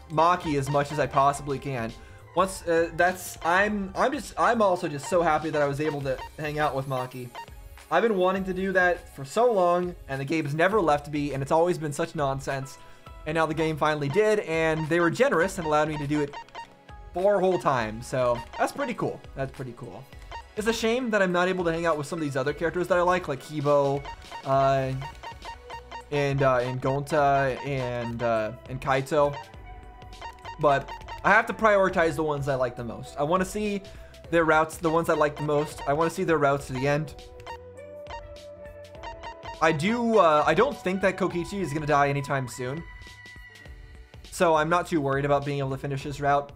Maki as much as I possibly can. Once uh, that's I'm I'm just I'm also just so happy that I was able to hang out with Maki. I've been wanting to do that for so long, and the game's never left me, and it's always been such nonsense. And now the game finally did, and they were generous and allowed me to do it four whole times. So that's pretty cool. That's pretty cool. It's a shame that I'm not able to hang out with some of these other characters that I like, like Keebo, uh, and uh, and Gonta and uh, and Kaito. But I have to prioritize the ones I like the most. I want to see their routes, the ones I like the most. I want to see their routes to the end. I do. Uh, I don't think that Kokichi is gonna die anytime soon, so I'm not too worried about being able to finish his route.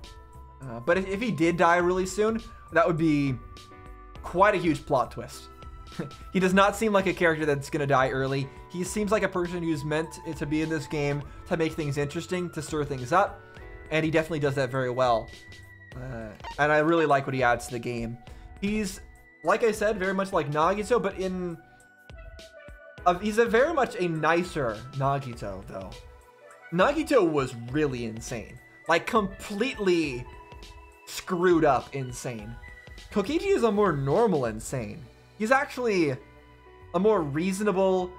Uh, but if, if he did die really soon, that would be quite a huge plot twist. he does not seem like a character that's gonna die early. He seems like a person who's meant to be in this game to make things interesting, to stir things up, and he definitely does that very well. Uh, and I really like what he adds to the game. He's, like I said, very much like Nagito, but in uh, he's a very much a nicer Nagito, though. Nagito was really insane, like completely screwed up insane. Kokichi is a more normal insane. He's actually a more reasonable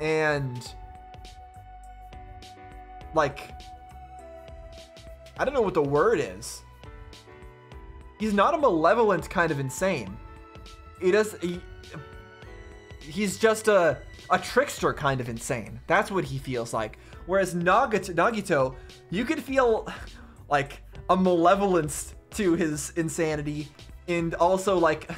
and like I don't know what the word is. He's not a malevolent kind of insane. He does he, he's just a a trickster kind of insane. That's what he feels like. Whereas Nagito, Nagito you could feel like a malevolence to his insanity and also like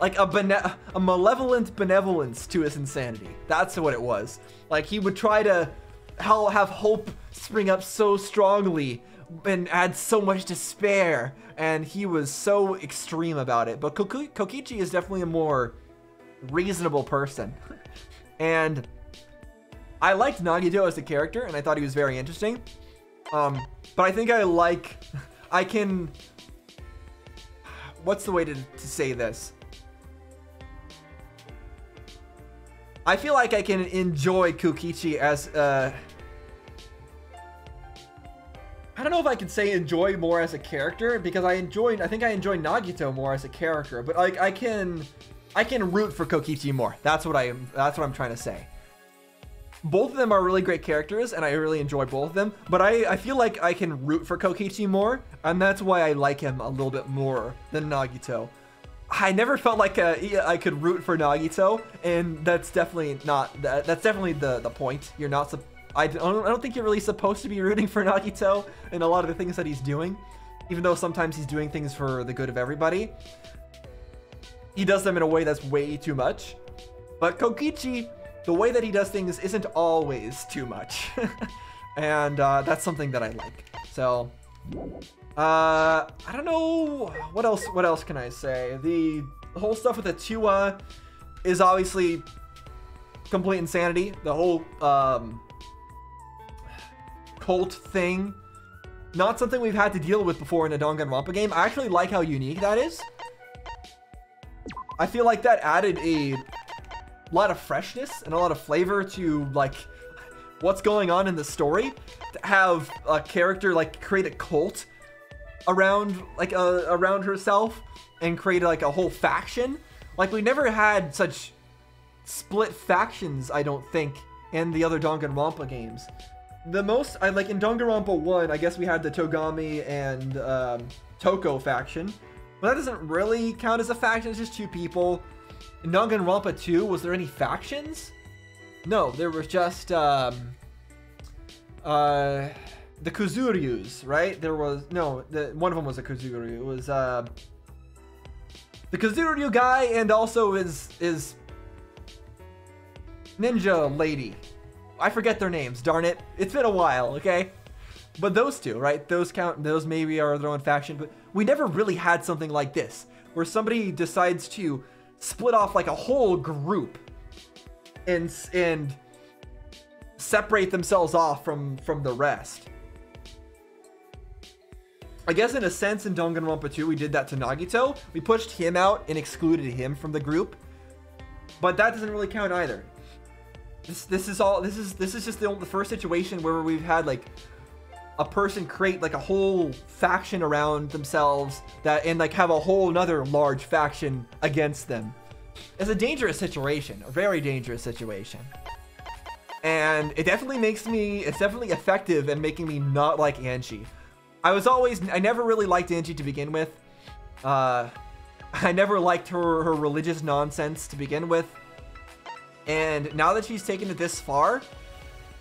like a bene- a malevolent benevolence to his insanity. That's what it was. Like he would try to have hope spring up so strongly and add so much despair and he was so extreme about it. But Koki- Kokichi is definitely a more reasonable person. and I liked Nagito as a character and I thought he was very interesting. Um, but I think I like I can what's the way to, to say this? I feel like I can enjoy Kokichi as uh I don't know if I can say enjoy more as a character because I enjoy I think I enjoy Nagito more as a character, but like I can I can root for Kokichi more. That's what I am that's what I'm trying to say. both of them are really great characters, and I really enjoy both of them. But I, I feel like I can root for Kokichi more, and that's why I like him a little bit more than Nagito. I never felt like uh, I could root for Nagito, and that's definitely not that, that's definitely the the point. You're not. I don't, I don't think you're really supposed to be rooting for Nagito in a lot of the things that he's doing, even though sometimes he's doing things for the good of everybody. He does them in a way that's way too much. But Kokichi, the way that he does things isn't always too much. and uh, that's something that I like. So, uh, I don't know what else. What else can I say? The whole stuff with the Atua is obviously complete insanity. The whole um, cult thing, not something we've had to deal with before in a Danganronpa game. I actually like how unique that is. I feel like that added a lot of freshness and a lot of flavor to like what's going on in the story. To have a character like create a cult around like uh, around herself and create like a whole faction. Like we never had such split factions, I don't think, in the other Danganronpa games. The most I like in Danganronpa 1, I guess we had the Togami and um, Toko faction. But that doesn't really count as a faction, it's just two people. In Danganronpa 2, was there any factions? No, there was just um uh the Kuzuryus, right? There was no, the one of them was a Kuzuryu. It was uh the Kuzuryu guy and also his his ninja lady. I forget their names, darn it. It's been a while, okay? But those two, right? Those count those maybe are their own faction, but we never really had something like this where somebody decides to split off like a whole group and and separate themselves off from from the rest. I guess in a sense in Danganronpa 2 we did that to Nagito. We pushed him out and excluded him from the group. But that doesn't really count either. This this is all this is this is just the, the first situation where we've had like a person create like a whole faction around themselves that and like have a whole another large faction against them. It's a dangerous situation, a very dangerous situation. And it definitely makes me it's definitely effective in making me not like Angie. I was always I never really liked Angie to begin with. Uh I never liked her her religious nonsense to begin with. And now that she's taken it this far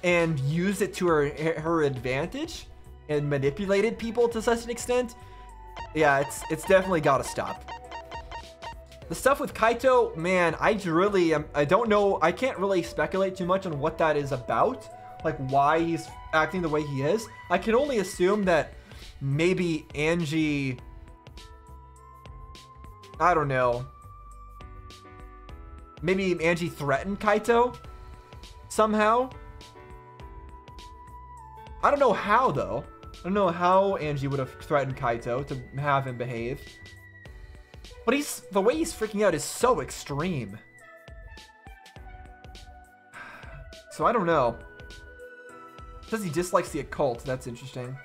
and used it to her her advantage and manipulated people to such an extent, yeah, it's it's definitely got to stop. The stuff with Kaito, man, I really am, I don't know, I can't really speculate too much on what that is about, like why he's acting the way he is. I can only assume that maybe Angie I don't know. Maybe Angie threatened Kaito somehow. I don't know how though. I don't know how Angie would have threatened Kaito to have him behave. But he's the way he's freaking out is so extreme. So I don't know. Says he dislikes the occult. That's interesting.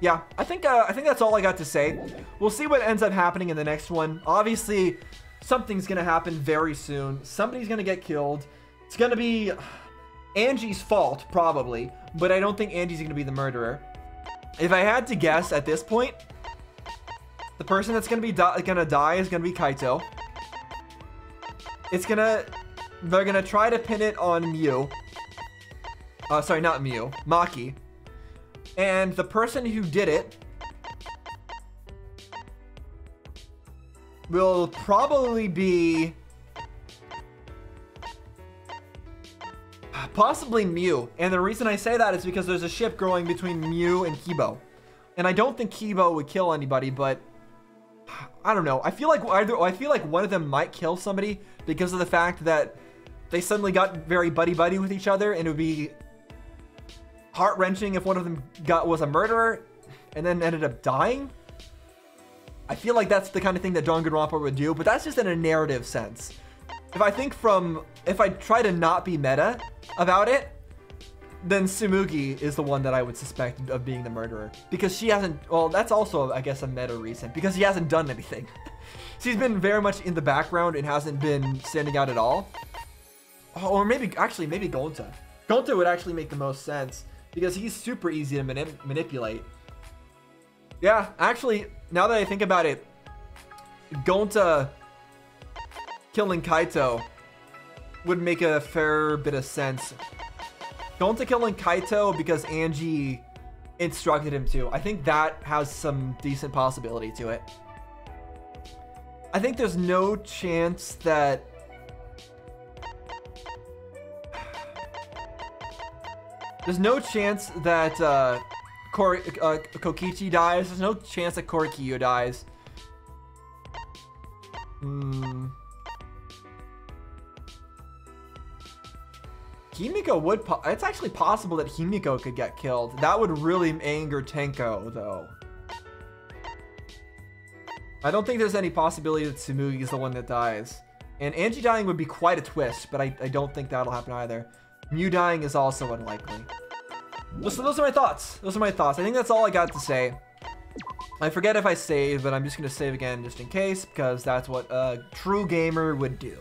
Yeah, I think uh, I think that's all I got to say. We'll see what ends up happening in the next one. Obviously, something's gonna happen very soon. Somebody's gonna get killed. It's gonna be Angie's fault, probably, but I don't think Angie's gonna be the murderer. If I had to guess at this point, the person that's gonna be di- gonna die is gonna be Kaito. It's gonna, they're gonna try to pin it on Miu. Uh, sorry, not Miu, Maki. And the person who did it will probably be possibly Miu. And the reason I say that is because there's a ship growing between Miu and Keebo. And I don't think Keebo would kill anybody, but I don't know. I feel like either I feel like one of them might kill somebody because of the fact that they suddenly got very buddy buddy with each other and it would be heart wrenching if one of them got was a murderer and then ended up dying. I feel like that's the kind of thing that Danganronpa would do, but that's just in a narrative sense. If I think from if I try to not be meta about it, then Tsumugi is the one that I would suspect of being the murderer because she hasn't. Well, that's also I guess a meta reason because she hasn't done anything. She's been very much in the background and hasn't been standing out at all. Oh, or maybe actually maybe Gonta. Gonta would actually make the most sense because he's super easy to manip- manipulate. Yeah, actually, now that I think about it, Gonta killing Kaito would make a fair bit of sense. Gonta killing Kaito because Angie instructed him to. I think that has some decent possibility to it. I think there's no chance that There's no chance that uh, Kor- uh, Kokichi dies. There's no chance that Korekiyo dies. Hmm. Himiko would. It's actually possible that Himiko could get killed. That would really anger Tenko, though. I don't think there's any possibility that Tsumugi is the one that dies. And Angie dying would be quite a twist, but I, I don't think that'll happen either. Miu dying is also unlikely. So those are my thoughts. Those are my thoughts. I think that's all I got to say. I forget if I save, but I'm just going to save again just in case, because that's what a true gamer would do.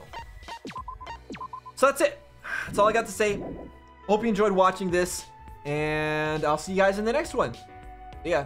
So that's it. That's all I got to say. Hope you enjoyed watching this, and I'll see you guys in the next one. Ya.